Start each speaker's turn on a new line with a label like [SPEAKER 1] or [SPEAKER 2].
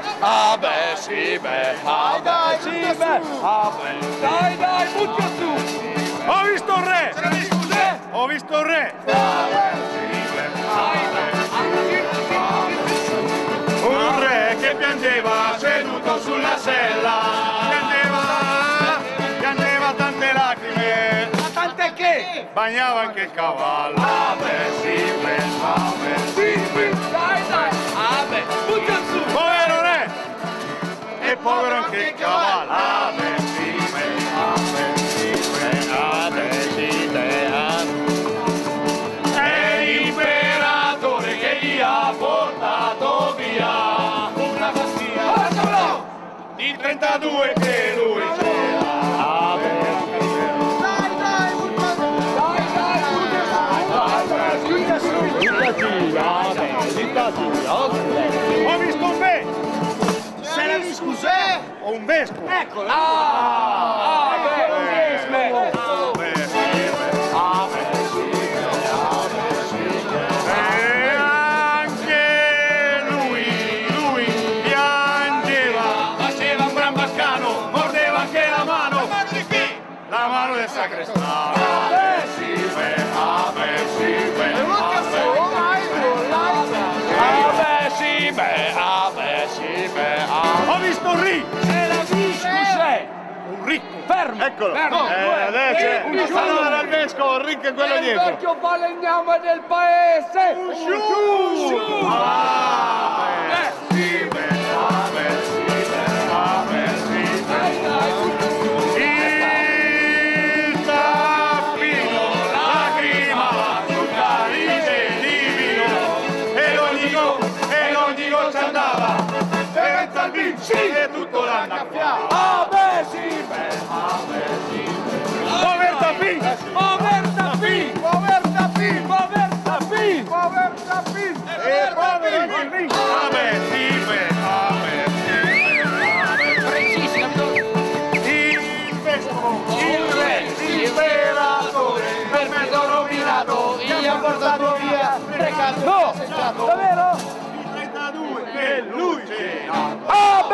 [SPEAKER 1] beh, sì, beh, ah, beh, sì, beh, ah, beh. Dai, dai, butta su.
[SPEAKER 2] Ho visto il re! Ho visto il re! Un re che piangeva seduto sulla sella. Piangeva, piangeva tante lacrime.
[SPEAKER 1] Ma tant'è che?
[SPEAKER 2] Bagnava anche il cavallo. Ave, sì, beh, ave, sì, beh.
[SPEAKER 1] Dai, dai,
[SPEAKER 2] 32 che lui c'era.
[SPEAKER 1] Dai, dai, buttati! Dai, dai, buttati! Dai, dai, buttati!
[SPEAKER 2] Dai, dai, buttati! Dai,
[SPEAKER 1] dai, buttati! La discusè?
[SPEAKER 2] O un vescovo!
[SPEAKER 1] Eccolo. Ah, ah, beh, un vescovo.
[SPEAKER 2] Ave, sì, beh, ave, sì, beh, ave, sì, beh. Anche lui, lui piangeva, faceva un gran baccano, mordeva anche la mano. La? La del sacrestano. Ave, sì, ave, sì, beh, ave, ave. Ho visto un ri!
[SPEAKER 1] Se la discusè?
[SPEAKER 2] Un ricco!
[SPEAKER 1] Fermo.
[SPEAKER 2] Eccolo!
[SPEAKER 1] Fermo.
[SPEAKER 2] Eh, adesso
[SPEAKER 1] Eh,
[SPEAKER 2] un
[SPEAKER 1] giù.
[SPEAKER 2] il vescovo, il ricco è quello
[SPEAKER 1] il
[SPEAKER 2] dietro.
[SPEAKER 1] vecchio falegname del paese.
[SPEAKER 2] Usciù! Ave, sì, l'annaffiava.
[SPEAKER 1] Ave, sì,
[SPEAKER 2] Ave, sì, Povertà fin!
[SPEAKER 1] Povertà P! Povertà P! Povertà P! Povertà P!
[SPEAKER 2] E il vin! Ave, sì, beh, ave, beh, ave. Il vescovo, il re, l'imperatore, per mezzo nominato, gli ha portato via tre cazzo
[SPEAKER 1] No! Davvero?
[SPEAKER 2] Il 32 che lui c'era.